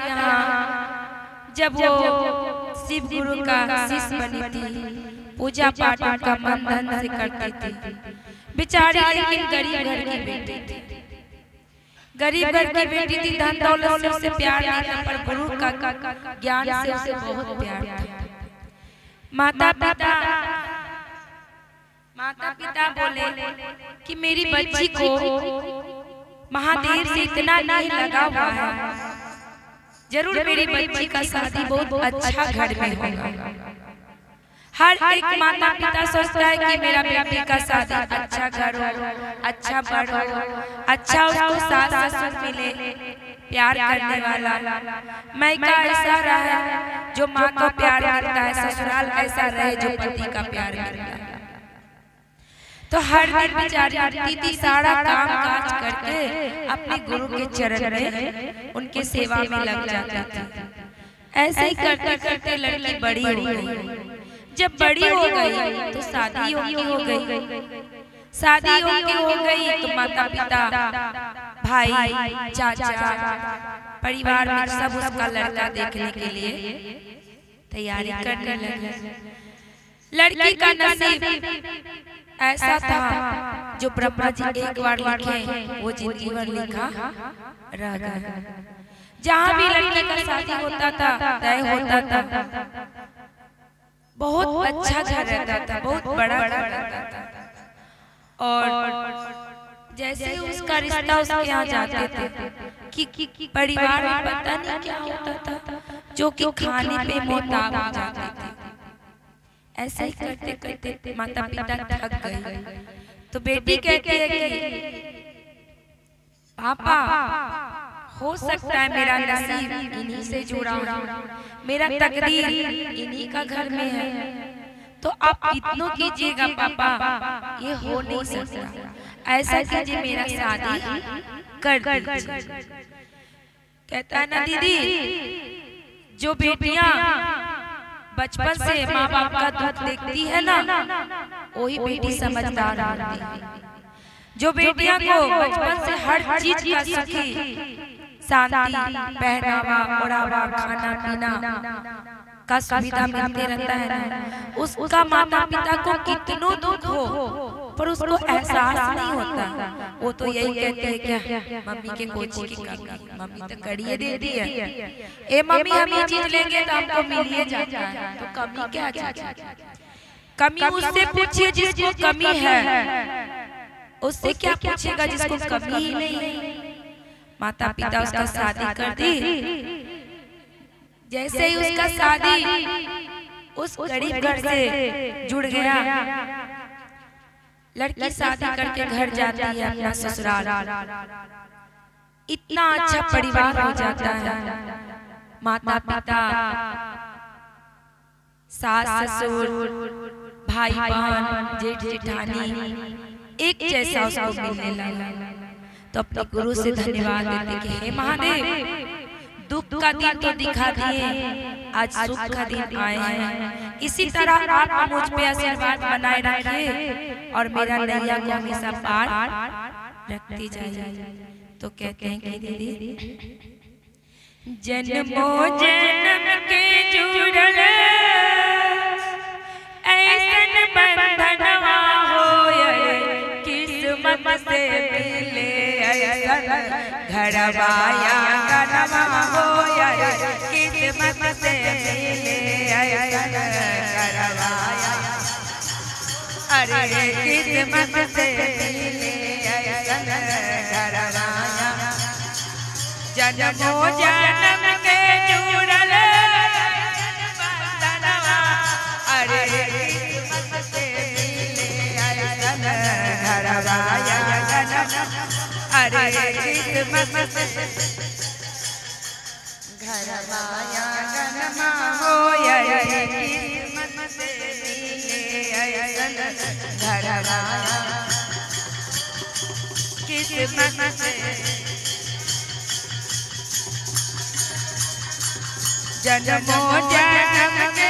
के यहाँ जब वो शिव गुरु का शिष्य बनी थी पूजा पाठ उनका मन धन से करती थी। बेचारी लेकिन गरीब घर की बेटी थी। गरीब घर की बेटी थी धन दौलत से उसे प्यार नहीं था पर गुरु का ज्ञान से उसे बहुत प्यार था। माता पिता माता पिता बोले कि मेरी बच्ची को महादेव से इतना नहीं लगा हुआ है। ज़रूर मेरी बच्ची का शादी बहुत अच्छा घर में होगा। हर एक माता पिता सोचता है कि मेरा बेटी का शादी अच्छा घर हो अच्छा बड़ हो अच्छा उसको सास ससुर मिले प्यार करने वाला। मैं का ऐसा रहा जो माँ का प्यार करता है ससुराल ऐसा रहे जो पति का प्यार करता है। तो हर दिन बेचारी उठती थी सारा काम काज करके अपने गुरु के चरण में उनके सेवा में लग जाती थी। ऐसे ही करते करते लड़की बड़ी हो गई। जब बड़ी हो गई तो शादी उनकी हो गई। शादी उनकी हो गई तो माता पिता भाई चाचा परिवार में सब उसका लड़का देखने के लिए तैयारी करने लगे। लड़की का नसीब ऐसा था जो ब्रह्मा जी एक बार लिखे वो ज़िंदगी भर लिखा रह गया जहाँ भी लड़की का शादी होता था तय होता था। बहुत अच्छा घर रहता था बहुत बड़ा घर रहता था। और जैसे उसका रिश्ता उसके यहाँ जाते थे कि कि परिवार में पता नहीं क्या होता था जो कि खाने पे मोहताब हो जाते थे। ऐसे ही करते करते माता पिता थक गए तो बेटी कहती है कि पापा हो सकता है मेरा नसीब इन्हीं से जुड़ा मेरा तकदीर इन्हीं का घर में है। तो आप इतनों कीजिएगा पापा। ये हो नहीं सकता। ऐसा कीजिए मेरा शादी कर कहता है ना दीदी जो बेटियाँ बचपन से माँ बाप का दुख देखती है ना? वही बेटी समझदार होती है। जो बेटियाँ को बचपन से हर चीज़ का सखी शांति पहनावा ओढ़ावा खाना पीना। का सुविधा मिलते रहता है उसका माता पिता को कितनों दुख हो? पर उसको एहसास नहीं होता। वो तो यही कहते हैं क्या? मम्मी के कोची की कमी। मम्मी तो कड़िए दे दी है। ए मम्मी हम ये चीज़ लेंगे तो हमको मिलिए जाता है तो कमी क्या चीज़? कमी उससे पूछिए जिसको कमी है। उससे क्या पूछेगा जिसको कमी ही नहीं? माता पिता उसका शादी कर दी। जैसे ही उसका शादी उस गरीब घर से जुड़ गया। लड़की शादी करके घर जाती है अपना ससुराल। इतना अच्छा परिवार हो जाता है माता पिता सास ससुर भाई बहन जेठ जेठानी एक जैसा उसको मिलने लगा। तो अपने गुरु से धन्यवाद देते कि हे महादेव दुख का दिन तो दिखा दिए। आज सुख का दिन आए हैं। इसी तरह आप मुझ पे आशीर्वाद बनाए रखिए और मेरा नैया को हमेशा पार रखती जाइए। तो कहते हैं कि दीदी, जन्मो जन्म के जुड़ल ऐसन बंधनवा हो किस्मत से मिले ऐसन घरवाया अरे किस्मत से मिले ऐसन घरवाया जन्मो जन्म के जुड़ल बंधनवा अरे किस्मत से मिले ऐसन घरवाया गनवा अरे किस्मत से घरवाया किस्मत से? जन्मो जन्म के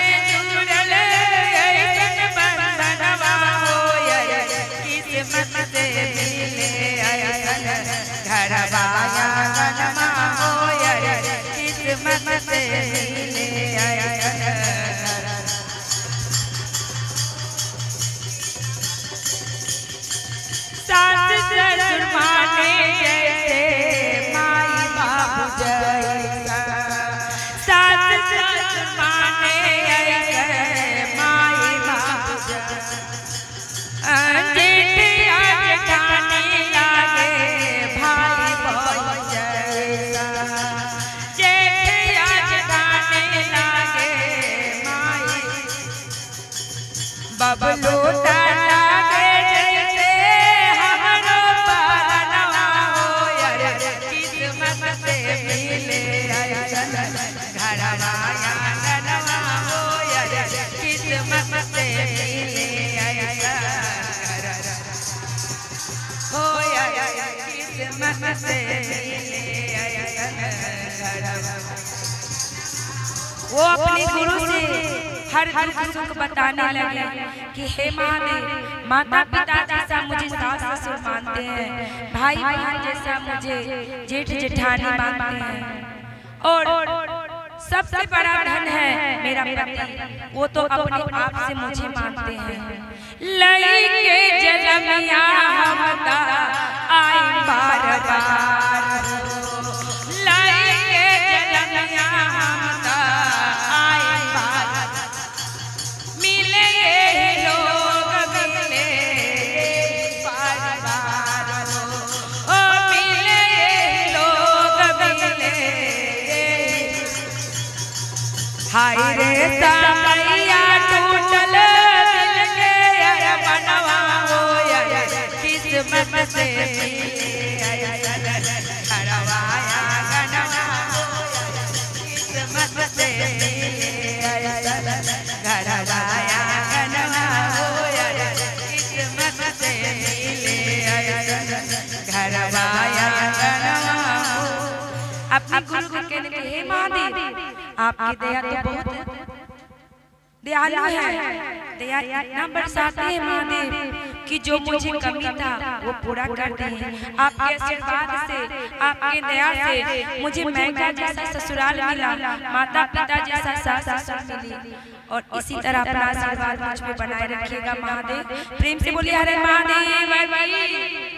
वो अपने गुरु से हर दुख सुख बताने लगे कि, हे महादेव माता पिता जैसा मुझे सास ससुर मानते हैं भाई बहन जैसा मुझे जेठ जेठानी मानते हैं। और सबसे बड़ा धन है मेरा पति। वो तो अपने आप से मुझे मानते हैं। लई के जलमिया हम आई बार बार हाय रे सामैया टूटल दिल के अरे बनवा हो या किस्मत से मिले घरवाया गनवा हो किस्मत से मिले घरवाया गनवा हो किस्मत से घरवाया गनवा अपने गुरु को कहने के हे महादेव आपकी दया तो बहुत दयालु है। दया इतना बरसाते हैं महादेव कि जो मुझे कमी था वो पूरा करते हैं। आपके आशीर्वाद से आपके दया से मुझे महँगा जैसा ससुराल मिला माता पिता जैसा सास ससुर मिली। और इसी तरह अपना आशीर्वाद मुझ पे बनाए रखिएगा महादेव प्रेम से बोलिए हरे महादेव